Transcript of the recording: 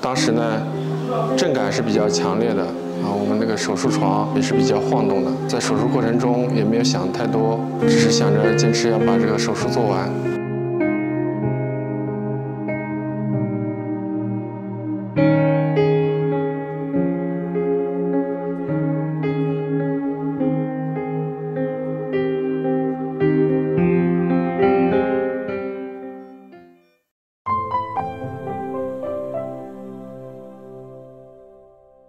当时呢，震感是比较强烈的，啊，我们那个手术床也是比较晃动的，在手术过程中也没有想太多，只是想着坚持要把这个手术做完。